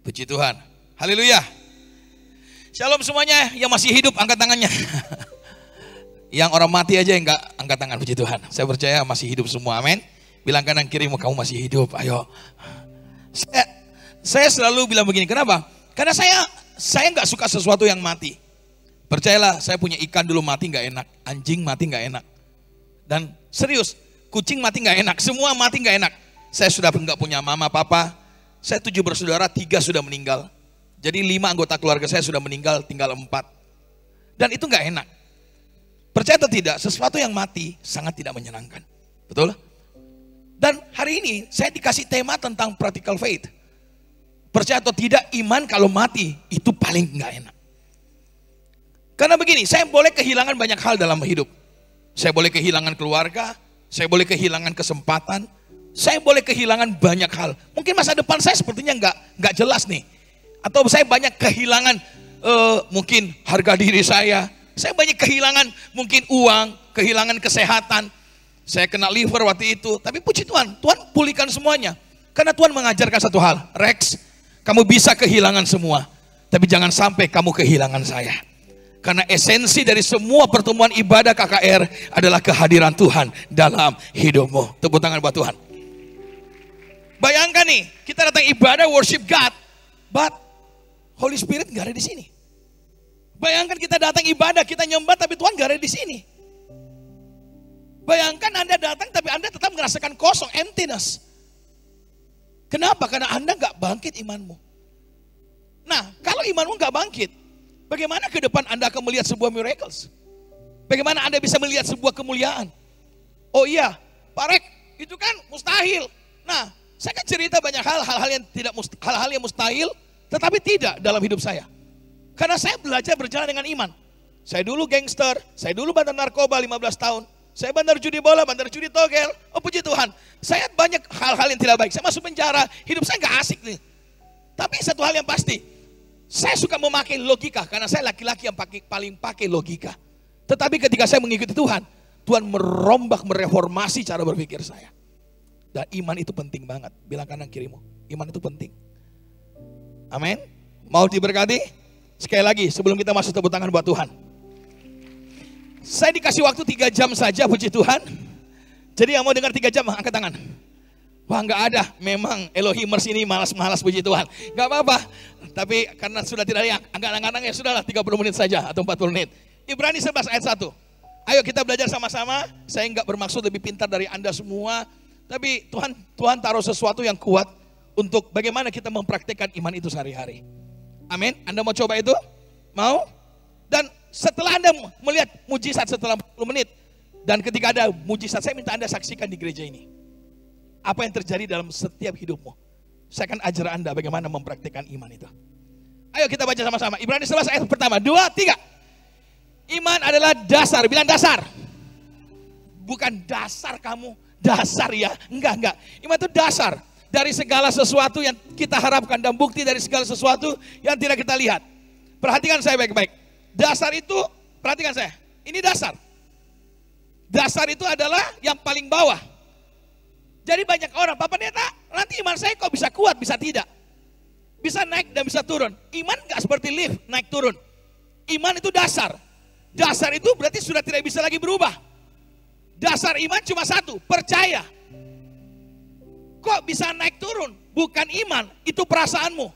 Puji Tuhan. Haleluya. Shalom semuanya yang masih hidup angkat tangannya. yang orang mati aja yang enggak angkat tangan puji Tuhan. Saya percaya masih hidup semua. Amin. Bilang kanan kiri kamu masih hidup. Ayo. Saya, saya selalu bilang begini. Kenapa? Karena saya saya nggak suka sesuatu yang mati. Percayalah, saya punya ikan dulu mati nggak enak, anjing mati nggak enak, dan serius, kucing mati nggak enak, semua mati nggak enak. Saya sudah nggak punya mama, papa, saya tujuh bersaudara, tiga sudah meninggal. Jadi lima anggota keluarga saya sudah meninggal, tinggal empat. Dan itu nggak enak. Percaya atau tidak, sesuatu yang mati sangat tidak menyenangkan. Betul? Dan hari ini saya dikasih tema tentang practical faith. Percaya atau tidak, iman kalau mati itu paling nggak enak. Karena begini, saya boleh kehilangan banyak hal dalam hidup. Saya boleh kehilangan keluarga, saya boleh kehilangan kesempatan, saya boleh kehilangan banyak hal. Mungkin masa depan saya sepertinya nggak nggak jelas nih. Atau saya banyak kehilangan uh, mungkin harga diri saya. Saya banyak kehilangan mungkin uang, kehilangan kesehatan. Saya kena liver waktu itu. Tapi puji Tuhan, Tuhan pulihkan semuanya. Karena Tuhan mengajarkan satu hal. Rex, kamu bisa kehilangan semua. Tapi jangan sampai kamu kehilangan saya. Karena esensi dari semua pertemuan ibadah KKR adalah kehadiran Tuhan dalam hidupmu. Tepuk tangan buat Tuhan. Bayangkan nih, kita datang ibadah worship God, but Holy Spirit nggak ada di sini. Bayangkan kita datang ibadah, kita nyembah tapi Tuhan nggak ada di sini. Bayangkan Anda datang tapi Anda tetap merasakan kosong, emptiness. Kenapa? Karena Anda nggak bangkit imanmu. Nah, kalau imanmu nggak bangkit, Bagaimana ke depan Anda akan melihat sebuah miracles? Bagaimana Anda bisa melihat sebuah kemuliaan? Oh iya, Pak Rek, itu kan mustahil. Nah, saya kan cerita banyak hal, hal-hal yang tidak hal-hal yang mustahil, tetapi tidak dalam hidup saya. Karena saya belajar berjalan dengan iman. Saya dulu gangster, saya dulu bandar narkoba 15 tahun. Saya bandar judi bola, bandar judi togel. Oh puji Tuhan, saya banyak hal-hal yang tidak baik. Saya masuk penjara, hidup saya nggak asik nih. Tapi satu hal yang pasti, saya suka memakai logika karena saya laki-laki yang pakai, paling pakai logika. Tetapi ketika saya mengikuti Tuhan, Tuhan merombak, mereformasi cara berpikir saya. Dan iman itu penting banget. Bilang kanan kirimu, iman itu penting. Amin. Mau diberkati? Sekali lagi, sebelum kita masuk tepuk tangan buat Tuhan. Saya dikasih waktu tiga jam saja, puji Tuhan. Jadi yang mau dengar tiga jam, angkat tangan. Wah nggak ada, memang Elohimers ini malas-malas puji Tuhan. Nggak apa-apa, tapi karena sudah tidak ada angkat-angkat ya sudahlah 30 menit saja atau 40 menit. Ibrani 11 ayat 1. Ayo kita belajar sama-sama. Saya nggak bermaksud lebih pintar dari Anda semua, tapi Tuhan Tuhan taruh sesuatu yang kuat untuk bagaimana kita mempraktekkan iman itu sehari-hari. Amin. Anda mau coba itu? Mau? Dan setelah Anda melihat mujizat setelah 40 menit dan ketika ada mujizat, saya minta Anda saksikan di gereja ini apa yang terjadi dalam setiap hidupmu. Saya akan ajar Anda bagaimana mempraktikkan iman itu. Ayo kita baca sama-sama. Ibrani 11 ayat pertama. Dua, tiga. Iman adalah dasar. Bilang dasar. Bukan dasar kamu. Dasar ya. Enggak, enggak. Iman itu dasar. Dari segala sesuatu yang kita harapkan. Dan bukti dari segala sesuatu yang tidak kita lihat. Perhatikan saya baik-baik. Dasar itu, perhatikan saya. Ini dasar. Dasar itu adalah yang paling bawah. Jadi banyak orang, Bapak Neta, nanti iman saya kok bisa kuat, bisa tidak. Bisa naik dan bisa turun. Iman gak seperti lift, naik turun. Iman itu dasar. Dasar itu berarti sudah tidak bisa lagi berubah. Dasar iman cuma satu, percaya. Kok bisa naik turun? Bukan iman, itu perasaanmu.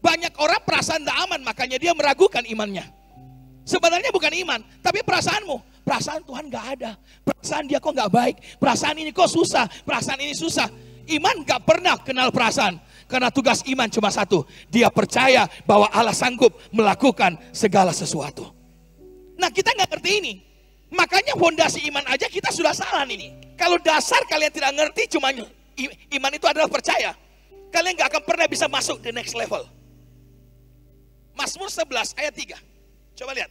Banyak orang perasaan tidak aman, makanya dia meragukan imannya. Sebenarnya bukan iman, tapi perasaanmu. Perasaan Tuhan gak ada. Perasaan dia kok gak baik. Perasaan ini kok susah. Perasaan ini susah. Iman gak pernah kenal perasaan. Karena tugas iman cuma satu. Dia percaya bahwa Allah sanggup melakukan segala sesuatu. Nah kita gak ngerti ini. Makanya fondasi iman aja kita sudah salah ini. Kalau dasar kalian tidak ngerti cuma iman itu adalah percaya. Kalian gak akan pernah bisa masuk the next level. Mazmur 11 ayat 3. Coba lihat.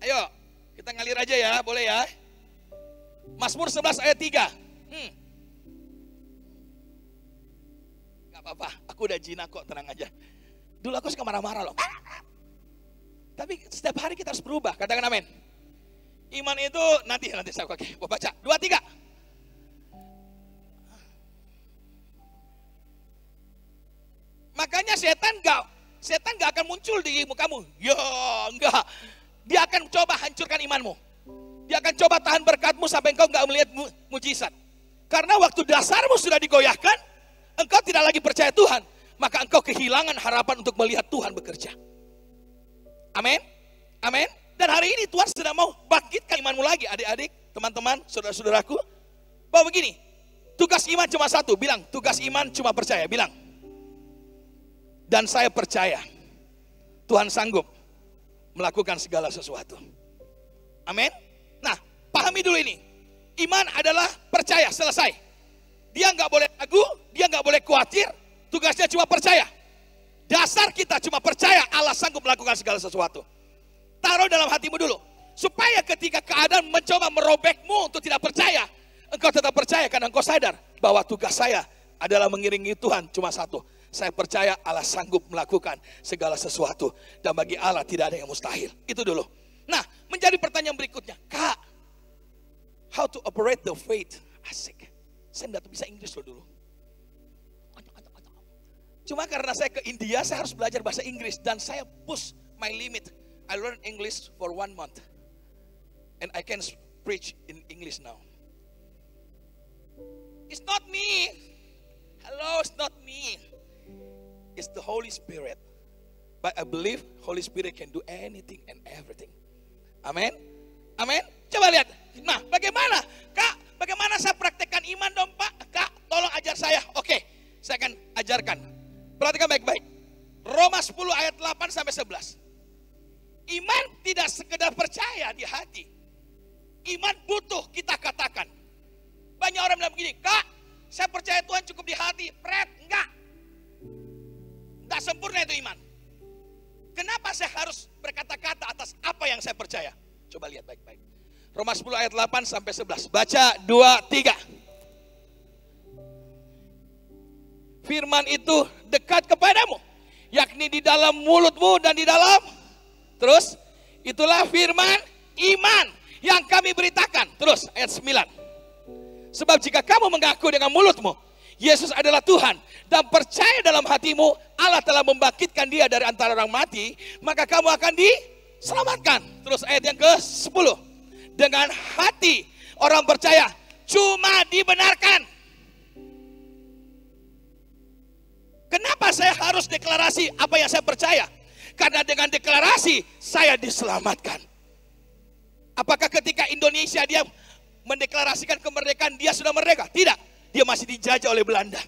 Ayo, kita ngalir aja ya, boleh ya. Mazmur 11 ayat 3. Hmm. Gak apa-apa, aku udah jinak kok, tenang aja. Dulu aku suka marah-marah loh. Tapi setiap hari kita harus berubah, katakan amin. Iman itu nanti nanti saya oke, baca. Dua tiga. Makanya setan gak setan gak akan muncul di mukamu. Ya, enggak. Dia akan coba hancurkan imanmu. Dia akan coba tahan berkatmu sampai engkau nggak melihat mu, mujizat. Karena waktu dasarmu sudah digoyahkan, engkau tidak lagi percaya Tuhan, maka engkau kehilangan harapan untuk melihat Tuhan bekerja. Amin. Amin. Dan hari ini Tuhan sedang mau bangkitkan imanmu lagi, adik-adik, teman-teman, saudara-saudaraku. Bahwa begini, tugas iman cuma satu, bilang tugas iman cuma percaya, bilang. Dan saya percaya Tuhan sanggup melakukan segala sesuatu. Amin. Nah, pahami dulu ini. Iman adalah percaya, selesai. Dia nggak boleh ragu, dia nggak boleh khawatir, tugasnya cuma percaya. Dasar kita cuma percaya Allah sanggup melakukan segala sesuatu. Taruh dalam hatimu dulu. Supaya ketika keadaan mencoba merobekmu untuk tidak percaya, engkau tetap percaya karena engkau sadar bahwa tugas saya adalah mengiringi Tuhan cuma satu. Saya percaya Allah sanggup melakukan segala sesuatu. Dan bagi Allah tidak ada yang mustahil. Itu dulu. Nah, menjadi pertanyaan berikutnya, Kak, how to operate the faith? Asik. Saya tidak bisa Inggris loh dulu. Cuma karena saya ke India, saya harus belajar bahasa Inggris dan saya push my limit. I learn English for one month, and I can preach in English now. It's not me. Hello, it's not me. It's the Holy Spirit. But I believe Holy Spirit can do anything and everything. Amin. Amin. Coba lihat. Nah, bagaimana? Kak, bagaimana saya praktekkan iman dong, Pak? Kak, tolong ajar saya. Oke, saya akan ajarkan. Perhatikan baik-baik. Roma 10 ayat 8 sampai 11. Iman tidak sekedar percaya di hati. Iman butuh kita katakan. Banyak orang bilang begini, Kak, saya percaya Tuhan cukup di hati. Pret, enggak. Enggak sempurna itu iman. Kenapa saya harus berkata-kata atas apa yang saya percaya? Coba lihat baik-baik. Roma 10 ayat 8 sampai 11. Baca 2 3. Firman itu dekat kepadamu, yakni di dalam mulutmu dan di dalam terus itulah firman iman yang kami beritakan. Terus ayat 9. Sebab jika kamu mengaku dengan mulutmu Yesus adalah Tuhan dan percaya dalam hatimu Allah telah membangkitkan dia dari antara orang mati, maka kamu akan diselamatkan. Terus ayat yang ke-10. Dengan hati orang percaya cuma dibenarkan. Kenapa saya harus deklarasi apa yang saya percaya? Karena dengan deklarasi saya diselamatkan. Apakah ketika Indonesia dia mendeklarasikan kemerdekaan dia sudah merdeka? Tidak dia masih dijajah oleh Belanda.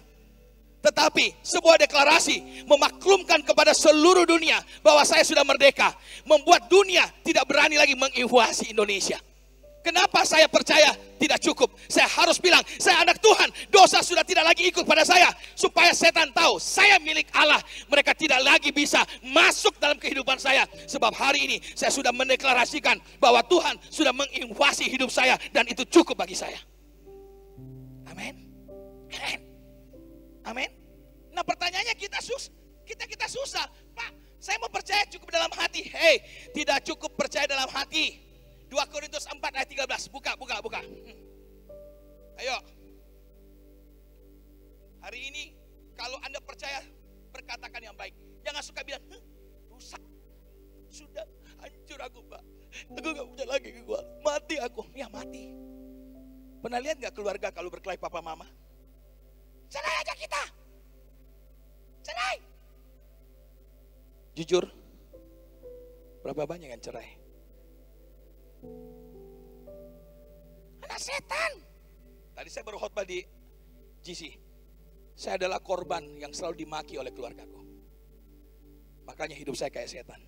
Tetapi sebuah deklarasi memaklumkan kepada seluruh dunia bahwa saya sudah merdeka. Membuat dunia tidak berani lagi menginvasi Indonesia. Kenapa saya percaya tidak cukup? Saya harus bilang, saya anak Tuhan. Dosa sudah tidak lagi ikut pada saya. Supaya setan tahu, saya milik Allah. Mereka tidak lagi bisa masuk dalam kehidupan saya. Sebab hari ini saya sudah mendeklarasikan bahwa Tuhan sudah menginvasi hidup saya. Dan itu cukup bagi saya. Amin. Keren. Amin. Nah pertanyaannya kita sus, kita kita susah. Pak, saya mau percaya cukup dalam hati. Hei, tidak cukup percaya dalam hati. 2 Korintus 4 ayat 13. Buka, buka, buka. Ayo. Hari ini kalau Anda percaya berkatakan yang baik. Jangan suka bilang, rusak. Sudah hancur aku, Pak. Aku gak punya lagi gue. Mati aku. Ya mati. Pernah lihat gak keluarga kalau berkelahi papa mama? Cerai aja kita. Cerai. Jujur, berapa banyak yang cerai? Setan. Tadi saya baru khotbah di GC. Saya adalah korban yang selalu dimaki oleh keluargaku. Makanya hidup saya kayak setan.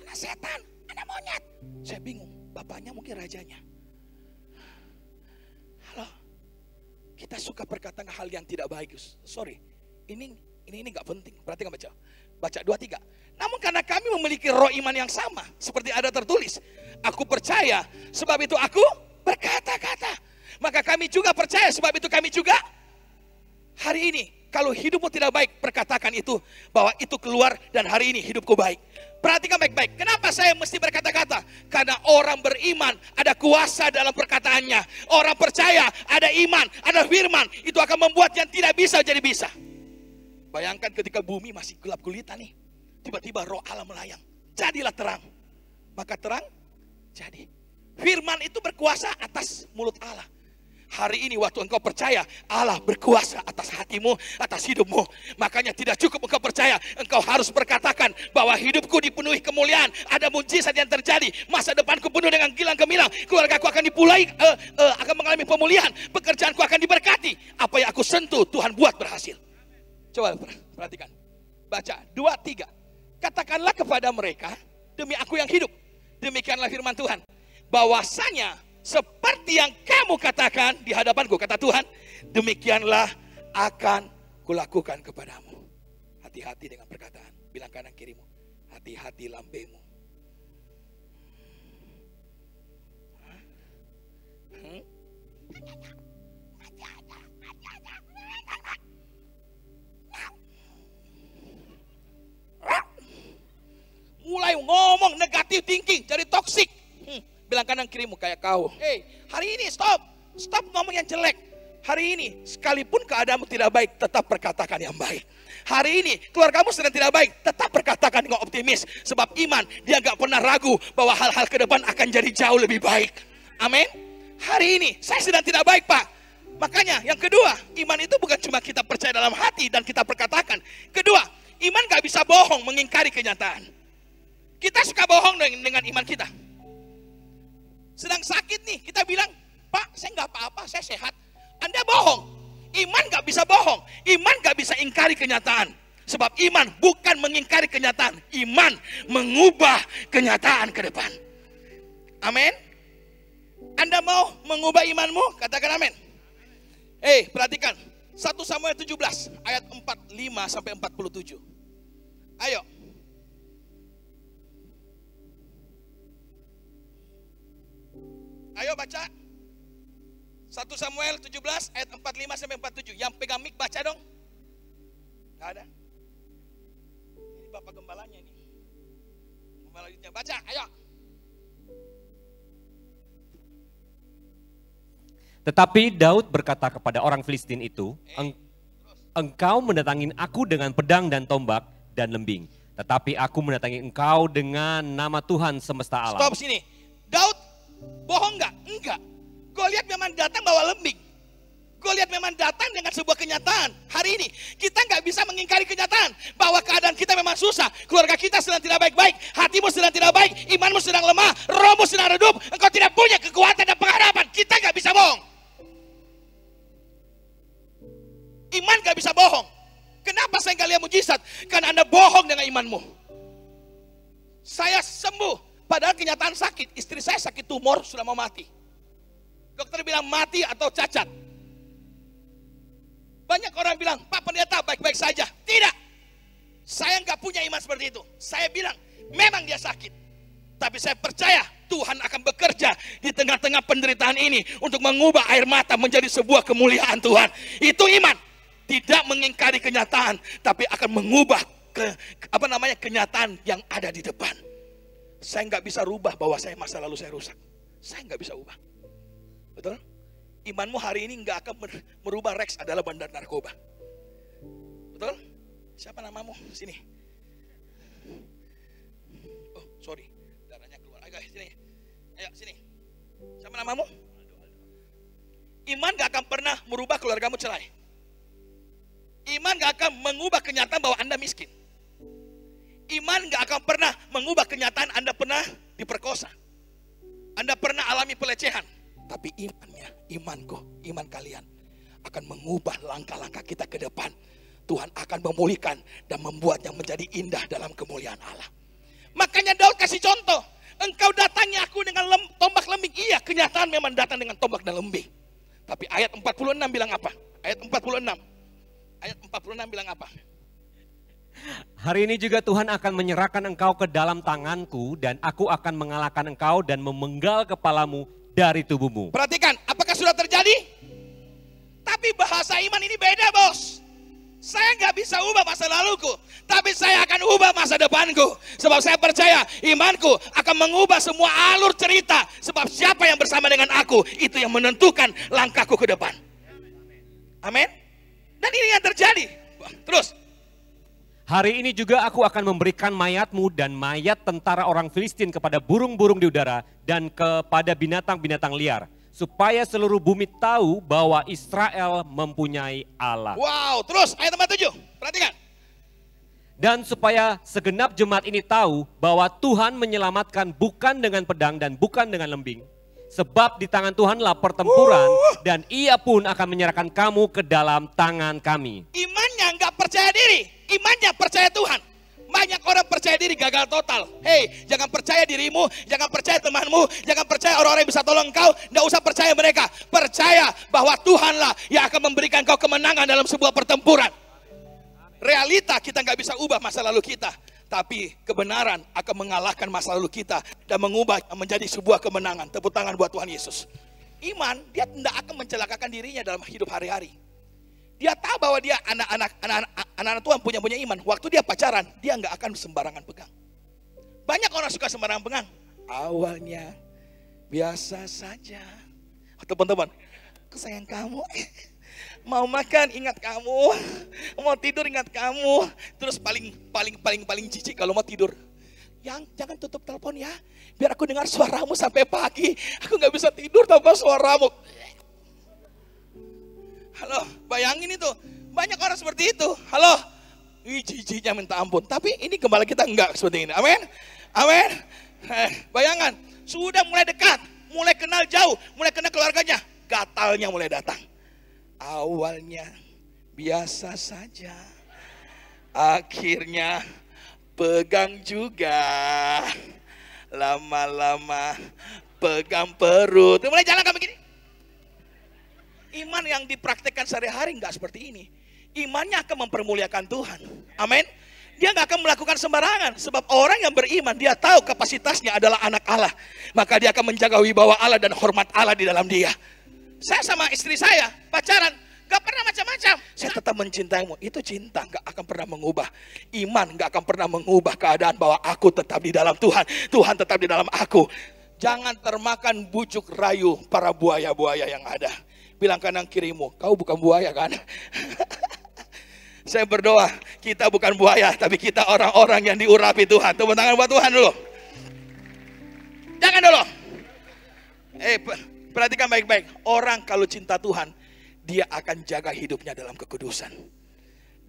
Anak setan, anak monyet. Saya bingung, bapaknya mungkin rajanya. Halo, kita suka perkataan hal yang tidak baik. Sorry, ini ini ini nggak penting. Perhatikan baca. Baca dua tiga. Namun karena kami memiliki roh iman yang sama, seperti ada tertulis, aku percaya, sebab itu aku berkata-kata. Maka kami juga percaya, sebab itu kami juga hari ini kalau hidupmu tidak baik, perkatakan itu bahwa itu keluar dan hari ini hidupku baik. Perhatikan baik-baik. Kenapa saya mesti berkata-kata? Karena orang beriman ada kuasa dalam perkataannya. Orang percaya ada iman, ada firman. Itu akan membuat yang tidak bisa jadi bisa. Bayangkan ketika bumi masih gelap gulita nih. Tiba-tiba roh Allah melayang. Jadilah terang. Maka terang jadi. Firman itu berkuasa atas mulut Allah. Hari ini waktu engkau percaya Allah berkuasa atas hatimu, atas hidupmu. Makanya tidak cukup engkau percaya, engkau harus berkatakan bahwa hidupku dipenuhi kemuliaan. Ada mujizat yang terjadi. Masa depanku penuh dengan gilang gemilang. Keluargaku akan dipulai, uh, uh, akan mengalami pemulihan. Pekerjaanku akan diberkati. Apa yang aku sentuh Tuhan buat berhasil. Coba perhatikan. Baca dua tiga. Katakanlah kepada mereka demi aku yang hidup. Demikianlah firman Tuhan. Bahwasanya seperti yang kamu katakan di hadapanku, kata Tuhan, demikianlah akan kulakukan kepadamu. Hati-hati dengan perkataan. Bilang kanan kirimu. Hati-hati lambemu. Mulai ngomong negatif thinking, jadi toxic bilang kanan kirimu kayak kau. Hei, hari ini stop. Stop ngomong yang jelek. Hari ini, sekalipun keadaanmu tidak baik, tetap perkatakan yang baik. Hari ini, keluargamu sedang tidak baik, tetap perkatakan dengan optimis. Sebab iman, dia nggak pernah ragu bahwa hal-hal ke depan akan jadi jauh lebih baik. Amin. Hari ini, saya sedang tidak baik, Pak. Makanya, yang kedua, iman itu bukan cuma kita percaya dalam hati dan kita perkatakan. Kedua, iman gak bisa bohong mengingkari kenyataan. Kita suka bohong dengan iman kita sedang sakit nih, kita bilang, Pak, saya nggak apa-apa, saya sehat. Anda bohong. Iman nggak bisa bohong. Iman nggak bisa ingkari kenyataan. Sebab iman bukan mengingkari kenyataan. Iman mengubah kenyataan ke depan. Amin. Anda mau mengubah imanmu? Katakan amin. Eh, perhatikan. 1 Samuel 17 ayat 45 sampai 47. Ayo. Ayo baca. 1 Samuel 17 ayat 45 sampai 47. Yang pegang mic baca dong. Gak ada. Ini Bapak gembalanya ini. Gembala baca, ayo. Tetapi Daud berkata kepada orang Filistin itu, Eng, engkau mendatangi aku dengan pedang dan tombak dan lembing. Tetapi aku mendatangi engkau dengan nama Tuhan semesta alam. Stop sini. Daud Bohong nggak? Enggak. Gue lihat memang datang bawa lembing. Gue lihat memang datang dengan sebuah kenyataan. Hari ini kita nggak bisa mengingkari kenyataan bahwa keadaan kita memang susah. Keluarga kita sedang tidak baik-baik, hatimu sedang tidak baik, imanmu sedang lemah, rohmu sedang redup. Engkau tidak punya kekuatan dan pengharapan. Kita nggak bisa bohong. Iman nggak bisa bohong. Kenapa saya nggak lihat mujizat? Karena anda bohong dengan imanmu. Saya sembuh, Padahal kenyataan sakit, istri saya sakit tumor sudah mau mati. Dokter bilang mati atau cacat. Banyak orang bilang, Pak pendeta baik-baik saja. Tidak. Saya nggak punya iman seperti itu. Saya bilang, memang dia sakit. Tapi saya percaya Tuhan akan bekerja di tengah-tengah penderitaan ini untuk mengubah air mata menjadi sebuah kemuliaan Tuhan. Itu iman. Tidak mengingkari kenyataan, tapi akan mengubah ke, apa namanya kenyataan yang ada di depan. Saya nggak bisa rubah bahwa saya masa lalu saya rusak. Saya nggak bisa ubah. Betul? Imanmu hari ini nggak akan merubah Rex adalah bandar narkoba. Betul? Siapa namamu? Sini. Oh, sorry. Darahnya keluar. Ayo sini. Ayo, sini. Siapa namamu? Iman gak akan pernah merubah keluargamu cerai. Iman gak akan mengubah kenyataan bahwa Anda miskin. Iman gak akan pernah mengubah kenyataan Anda pernah diperkosa. Anda pernah alami pelecehan. Tapi imannya, imanku, iman kalian akan mengubah langkah-langkah kita ke depan. Tuhan akan memulihkan dan membuatnya menjadi indah dalam kemuliaan Allah. Makanya Daud kasih contoh. Engkau datangi aku dengan lem, tombak lembing. Iya, kenyataan memang datang dengan tombak dan lembing. Tapi ayat 46 bilang apa? Ayat 46. Ayat 46 bilang apa? Hari ini juga Tuhan akan menyerahkan engkau ke dalam tanganku dan aku akan mengalahkan engkau dan memenggal kepalamu dari tubuhmu. Perhatikan, apakah sudah terjadi? Tapi bahasa iman ini beda bos. Saya nggak bisa ubah masa laluku, tapi saya akan ubah masa depanku. Sebab saya percaya imanku akan mengubah semua alur cerita. Sebab siapa yang bersama dengan aku, itu yang menentukan langkahku ke depan. Amin. Dan ini yang terjadi. Terus, Hari ini juga aku akan memberikan mayatmu dan mayat tentara orang Filistin kepada burung-burung di udara dan kepada binatang-binatang liar. Supaya seluruh bumi tahu bahwa Israel mempunyai Allah. Wow, terus ayat nomor 7. Perhatikan. Dan supaya segenap jemaat ini tahu bahwa Tuhan menyelamatkan bukan dengan pedang dan bukan dengan lembing. Sebab di tangan Tuhanlah pertempuran dan ia pun akan menyerahkan kamu ke dalam tangan kami. Imannya nggak percaya diri, imannya percaya Tuhan. Banyak orang percaya diri gagal total. Hei, jangan percaya dirimu, jangan percaya temanmu, jangan percaya orang-orang yang bisa tolong kau. Nggak usah percaya mereka. Percaya bahwa Tuhanlah yang akan memberikan kau kemenangan dalam sebuah pertempuran. Realita kita nggak bisa ubah masa lalu kita. Tapi kebenaran akan mengalahkan masa lalu kita dan mengubah menjadi sebuah kemenangan. Tepuk tangan buat Tuhan Yesus. Iman, dia tidak akan mencelakakan dirinya dalam hidup hari-hari. Dia tahu bahwa dia anak-anak anak-anak Tuhan punya punya iman. Waktu dia pacaran, dia nggak akan sembarangan pegang. Banyak orang suka sembarangan pegang. Awalnya biasa saja. Teman-teman, kesayang kamu. Mau makan ingat kamu, mau tidur ingat kamu. Terus paling paling paling paling cici kalau mau tidur. Yang jangan tutup telepon ya, biar aku dengar suaramu sampai pagi. Aku nggak bisa tidur tanpa suaramu. Halo, bayangin itu. Banyak orang seperti itu. Halo, Ih, cici-cinya minta ampun. Tapi ini kembali kita enggak seperti ini. Amin. Amin. Eh, bayangan, sudah mulai dekat, mulai kenal jauh, mulai kenal keluarganya. Gatalnya mulai datang. Awalnya biasa saja. Akhirnya pegang juga. Lama-lama pegang perut. Mulai jalan kayak begini. Iman yang dipraktekkan sehari-hari nggak seperti ini. Imannya akan mempermuliakan Tuhan. Amin. Dia nggak akan melakukan sembarangan. Sebab orang yang beriman, dia tahu kapasitasnya adalah anak Allah. Maka dia akan menjaga wibawa Allah dan hormat Allah di dalam dia. Saya sama istri saya pacaran, gak pernah macam-macam. Saya tetap mencintaimu. Itu cinta gak akan pernah mengubah. Iman gak akan pernah mengubah keadaan bahwa aku tetap di dalam Tuhan. Tuhan tetap di dalam aku. Jangan termakan bujuk rayu para buaya-buaya yang ada. Bilang kanan kirimu, kau bukan buaya kan? Saya berdoa, kita bukan buaya, tapi kita orang-orang yang diurapi Tuhan. Tepuk tangan buat Tuhan dulu. Jangan dulu. Eh, Perhatikan baik-baik. Orang kalau cinta Tuhan, dia akan jaga hidupnya dalam kekudusan.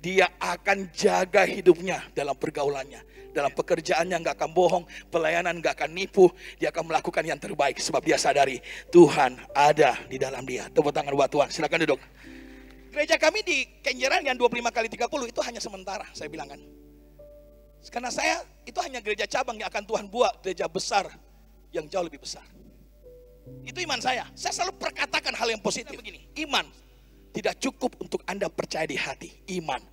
Dia akan jaga hidupnya dalam pergaulannya. Dalam pekerjaannya nggak akan bohong, pelayanan nggak akan nipu. Dia akan melakukan yang terbaik sebab dia sadari Tuhan ada di dalam dia. Tepuk tangan buat Tuhan. Silakan duduk. Gereja kami di Kenjeran yang 25 kali 30 itu hanya sementara, saya bilang kan. Karena saya itu hanya gereja cabang yang akan Tuhan buat gereja besar yang jauh lebih besar. Itu iman saya. Saya selalu perkatakan hal yang positif. Begini, iman tidak cukup untuk Anda percaya di hati. Iman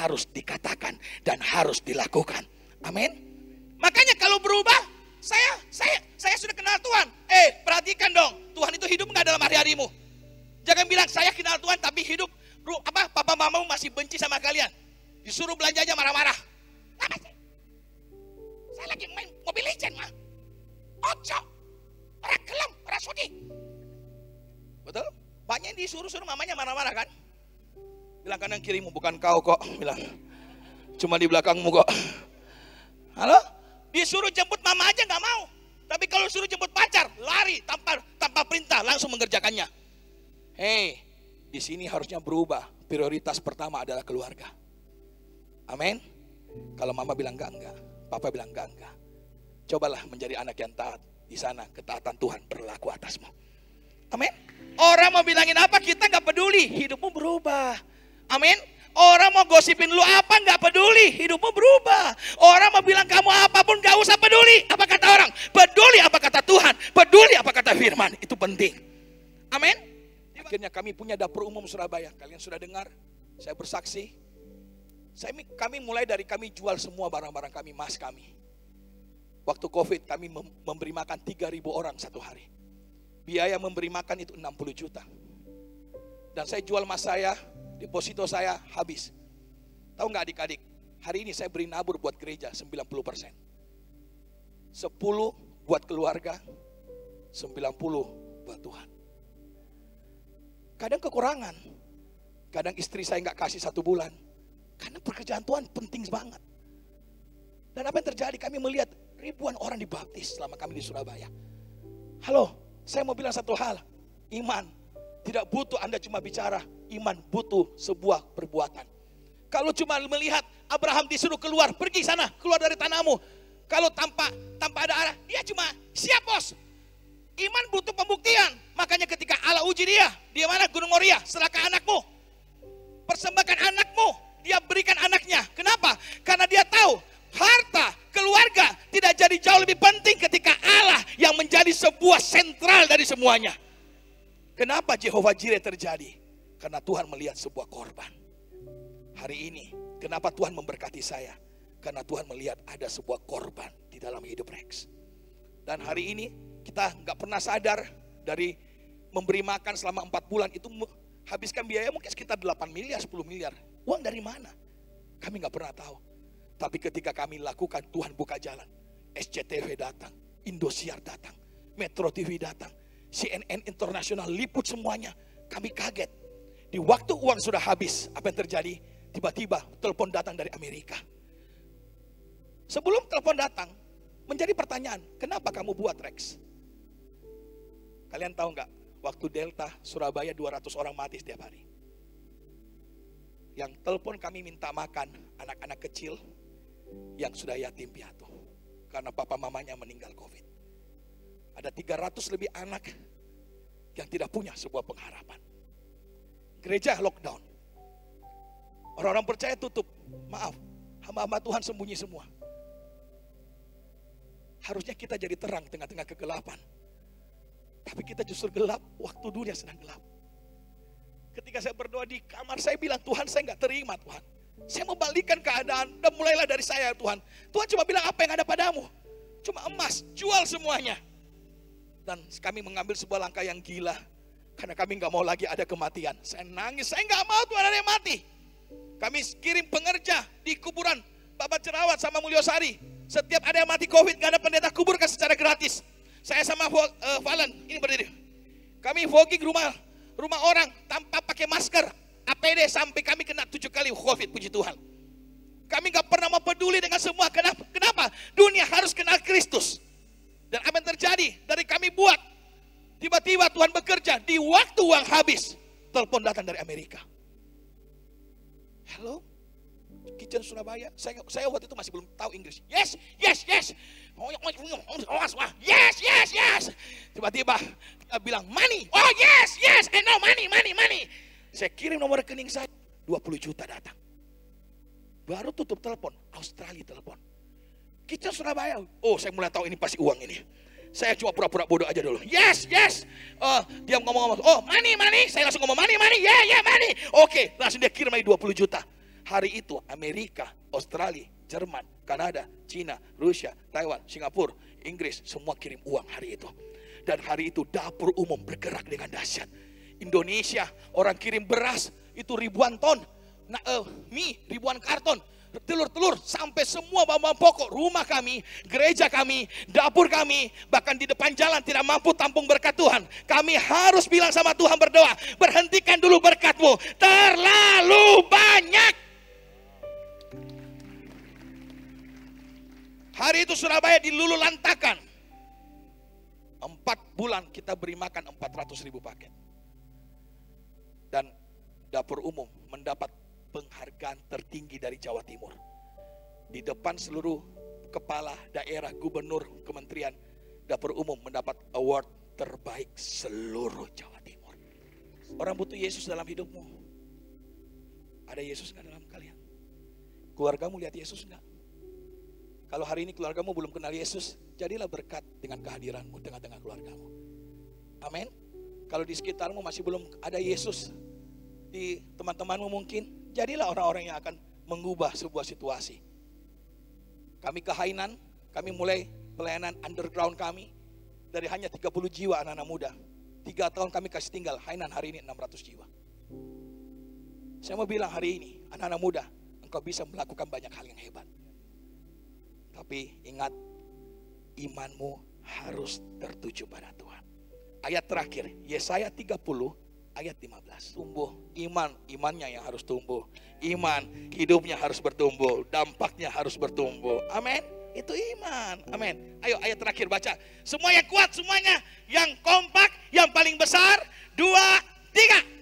harus dikatakan dan harus dilakukan. Amin. Makanya kalau berubah, saya saya saya sudah kenal Tuhan. Eh, perhatikan dong. Tuhan itu hidup nggak dalam hari-harimu. Jangan bilang saya kenal Tuhan tapi hidup apa papa mamamu masih benci sama kalian. Disuruh belanja aja marah-marah. Apa sih? Saya lagi main mobil legend mah. Ojo. Orang kelam, orang sudi. Betul? Banyak yang disuruh-suruh mamanya marah-marah kan? Bilang kanan kirimu, bukan kau kok. Bilang, cuma di belakangmu kok. Halo? Disuruh jemput mama aja nggak mau. Tapi kalau suruh jemput pacar, lari tanpa tanpa perintah langsung mengerjakannya. Hei, di sini harusnya berubah. Prioritas pertama adalah keluarga. Amin. Kalau mama bilang enggak enggak, papa bilang enggak enggak. Cobalah menjadi anak yang taat di sana ketaatan Tuhan berlaku atasmu. Amin. Orang mau bilangin apa kita nggak peduli, hidupmu berubah. Amin. Orang mau gosipin lu apa nggak peduli, hidupmu berubah. Orang mau bilang kamu apa pun nggak usah peduli. Apa kata orang? Peduli apa kata Tuhan. Peduli apa kata Firman. Itu penting. Amin. Akhirnya kami punya dapur umum Surabaya. Kalian sudah dengar? Saya bersaksi. Saya, kami mulai dari kami jual semua barang-barang kami, mas kami Waktu COVID kami memberi makan 3.000 orang satu hari. Biaya memberi makan itu 60 juta. Dan saya jual emas saya, deposito saya habis. Tahu nggak adik-adik? Hari ini saya beri nabur buat gereja 90 persen. 10 buat keluarga, 90 buat Tuhan. Kadang kekurangan. Kadang istri saya nggak kasih satu bulan. Karena pekerjaan Tuhan penting banget. Dan apa yang terjadi? Kami melihat ribuan orang dibaptis selama kami di Surabaya. Halo, saya mau bilang satu hal. Iman tidak butuh Anda cuma bicara. Iman butuh sebuah perbuatan. Kalau cuma melihat Abraham disuruh keluar, pergi sana, keluar dari tanahmu. Kalau tanpa tanpa ada arah, dia cuma siap bos. Iman butuh pembuktian. Makanya ketika Allah uji dia, dia mana Gunung Moria, serahkan anakmu. Persembahkan anakmu, dia berikan semuanya. Kenapa Jehovah Jireh terjadi? Karena Tuhan melihat sebuah korban. Hari ini, kenapa Tuhan memberkati saya? Karena Tuhan melihat ada sebuah korban di dalam hidup Rex. Dan hari ini kita nggak pernah sadar dari memberi makan selama empat bulan itu habiskan biaya mungkin sekitar 8 miliar, 10 miliar. Uang dari mana? Kami nggak pernah tahu. Tapi ketika kami lakukan, Tuhan buka jalan. SCTV datang, Indosiar datang, Metro TV datang, CNN Internasional liput semuanya. Kami kaget. Di waktu uang sudah habis, apa yang terjadi? Tiba-tiba telepon datang dari Amerika. Sebelum telepon datang, menjadi pertanyaan, kenapa kamu buat Rex? Kalian tahu nggak? Waktu Delta, Surabaya 200 orang mati setiap hari. Yang telepon kami minta makan anak-anak kecil yang sudah yatim piatu. Karena papa mamanya meninggal COVID. Ada 300 lebih anak yang tidak punya sebuah pengharapan. Gereja lockdown. Orang-orang percaya tutup. Maaf, hamba-hamba Tuhan sembunyi semua. Harusnya kita jadi terang tengah-tengah kegelapan. Tapi kita justru gelap waktu dunia sedang gelap. Ketika saya berdoa di kamar, saya bilang, Tuhan saya nggak terima Tuhan. Saya mau balikan keadaan dan mulailah dari saya Tuhan. Tuhan cuma bilang apa yang ada padamu. Cuma emas, jual semuanya. Dan kami mengambil sebuah langkah yang gila. Karena kami nggak mau lagi ada kematian. Saya nangis, saya nggak mau Tuhan ada yang mati. Kami kirim pengerja di kuburan Bapak Cerawat sama Mulyosari. Setiap ada yang mati COVID, gak ada pendeta kuburkan secara gratis. Saya sama uh, Valen, ini berdiri. Kami fogging rumah rumah orang tanpa pakai masker. APD sampai kami kena tujuh kali COVID, puji Tuhan. Kami gak pernah peduli dengan semua. Kenapa? Kenapa? Dunia harus kenal Kristus. Dan apa yang terjadi? Dari kami buat. Tiba-tiba Tuhan bekerja. Di waktu uang habis. Telepon datang dari Amerika. Halo? Kitchen Surabaya. Saya, saya waktu itu masih belum tahu Inggris. Yes, yes, yes. Yes, yes, yes. Tiba-tiba kita bilang money. Oh yes, yes. I know money, money, money. Saya kirim nomor rekening saya. 20 juta datang. Baru tutup telepon. Australia telepon. Kitchen Surabaya. Oh saya mulai tahu ini pasti uang ini. Saya cuma pura-pura bodoh aja dulu. Yes, yes. Uh, dia ngomong-ngomong, oh money, money. Saya langsung ngomong money, money. Yeah, yeah, money. Oke, okay. langsung dia kirim lagi 20 juta. Hari itu Amerika, Australia, Jerman, Kanada, Cina, Rusia, Taiwan, Singapura, Inggris semua kirim uang hari itu. Dan hari itu dapur umum bergerak dengan dahsyat. Indonesia orang kirim beras itu ribuan ton, nah, uh, mie ribuan karton, telur-telur sampai semua bahan pokok rumah kami, gereja kami, dapur kami, bahkan di depan jalan tidak mampu tampung berkat Tuhan. Kami harus bilang sama Tuhan berdoa, berhentikan dulu berkatmu, terlalu banyak. Hari itu Surabaya dilululantakan. Empat bulan kita beri makan 400 ribu paket. Dan dapur umum mendapat penghargaan tertinggi dari Jawa Timur. Di depan seluruh kepala daerah, gubernur, kementerian, dapur umum mendapat award terbaik seluruh Jawa Timur. Orang butuh Yesus dalam hidupmu. Ada Yesus nggak dalam kalian? Keluargamu lihat Yesus nggak? Kalau hari ini keluargamu belum kenal Yesus, jadilah berkat dengan kehadiranmu tengah-tengah keluargamu. Amin. Kalau di sekitarmu masih belum ada Yesus, di teman-temanmu mungkin, jadilah orang-orang yang akan mengubah sebuah situasi. Kami ke Hainan, kami mulai pelayanan underground kami dari hanya 30 jiwa anak-anak muda. Tiga tahun kami kasih tinggal, Hainan hari ini 600 jiwa. Saya mau bilang hari ini, anak-anak muda, engkau bisa melakukan banyak hal yang hebat. Tapi ingat, imanmu harus tertuju pada Tuhan. Ayat terakhir, Yesaya 30 ayat 15. Tumbuh iman, imannya yang harus tumbuh. Iman, hidupnya harus bertumbuh, dampaknya harus bertumbuh. Amin. Itu iman. Amin. Ayo ayat terakhir baca. Semua yang kuat semuanya, yang kompak, yang paling besar. Dua, tiga.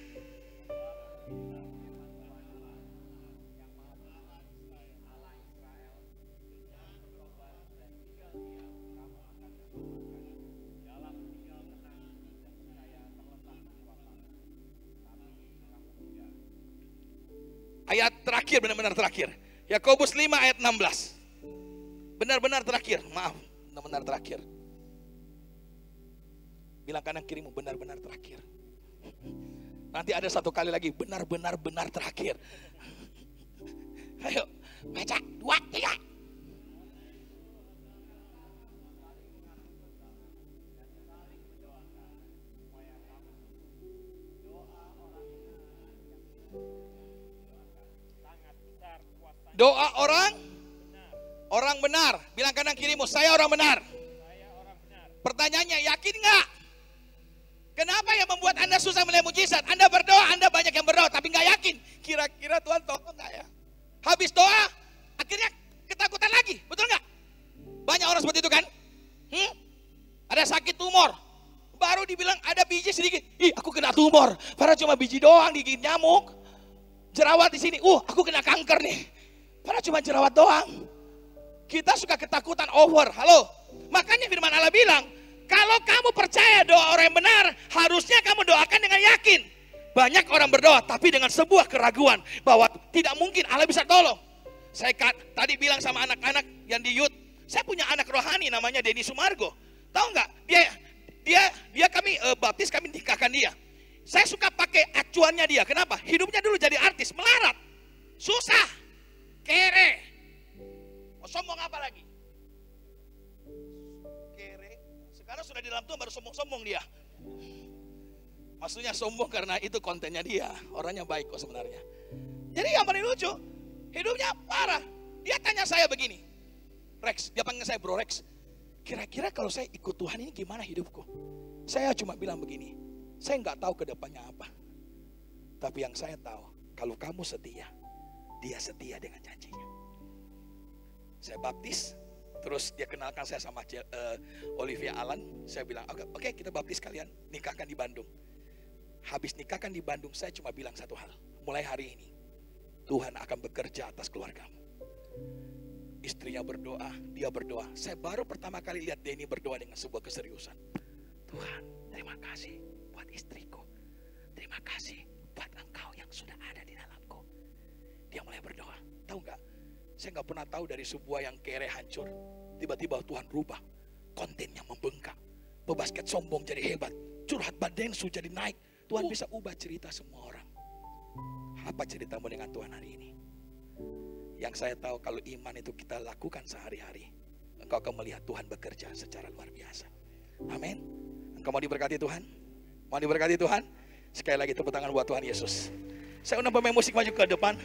Ayat terakhir, benar-benar terakhir. Yakobus 5 ayat 16. Benar-benar terakhir, maaf, benar-benar terakhir. Bilang kanan kirimu benar-benar terakhir. Nanti ada satu kali lagi benar-benar benar terakhir. Ayo, baca dua tiga. Bilang kanan kirimu, saya orang benar. Pertanyaannya, yakin nggak? Kenapa yang membuat Anda susah melihat mujizat? Anda berdoa, Anda banyak yang berdoa, tapi nggak yakin. Kira-kira Tuhan tolong nggak ya? Habis doa, akhirnya ketakutan lagi, betul nggak? Banyak orang seperti itu kan? Hmm? Ada sakit tumor, baru dibilang ada biji sedikit. Ih, aku kena tumor. Padahal cuma biji doang digigit nyamuk. Jerawat di sini. Uh, aku kena kanker nih. Padahal cuma jerawat doang. Kita suka ketakutan over. Halo. Makanya firman Allah bilang, kalau kamu percaya doa orang yang benar, harusnya kamu doakan dengan yakin. Banyak orang berdoa, tapi dengan sebuah keraguan bahwa tidak mungkin Allah bisa tolong. Saya tadi bilang sama anak-anak yang di youth, saya punya anak rohani namanya Denny Sumargo. Tahu nggak? Dia dia dia kami uh, baptis, kami nikahkan dia. Saya suka pakai acuannya dia. Kenapa? Hidupnya dulu jadi artis, melarat, susah, kere. Mau sombong apa lagi? Kere. Sekarang sudah di dalam Tuhan baru sombong-sombong dia. Maksudnya sombong karena itu kontennya dia. Orangnya baik kok sebenarnya. Jadi yang paling lucu, hidupnya parah. Dia tanya saya begini, Rex, dia panggil saya Bro Rex. Kira-kira kalau saya ikut Tuhan ini gimana hidupku? Saya cuma bilang begini, saya nggak tahu ke depannya apa. Tapi yang saya tahu, kalau kamu setia, dia setia dengan janjinya. Saya baptis, terus dia kenalkan saya sama uh, Olivia Alan. Saya bilang, oke okay, kita baptis kalian, nikahkan di Bandung. Habis nikahkan di Bandung, saya cuma bilang satu hal. Mulai hari ini, Tuhan akan bekerja atas keluargamu. Istrinya berdoa, dia berdoa. Saya baru pertama kali lihat Denny berdoa dengan sebuah keseriusan. Tuhan, terima kasih buat istriku. Terima kasih buat engkau yang sudah ada di dalamku. Dia mulai berdoa. Tahu nggak? Saya nggak pernah tahu dari sebuah yang kere hancur. Tiba-tiba Tuhan rubah. Kontennya membengkak. Pebasket sombong jadi hebat. Curhat badensu jadi naik. Tuhan bisa ubah cerita semua orang. Apa ceritamu dengan Tuhan hari ini? Yang saya tahu kalau iman itu kita lakukan sehari-hari. Engkau akan melihat Tuhan bekerja secara luar biasa. Amin. Engkau mau diberkati Tuhan? Mau diberkati Tuhan? Sekali lagi tepuk tangan buat Tuhan Yesus. Saya undang pemain musik maju ke depan.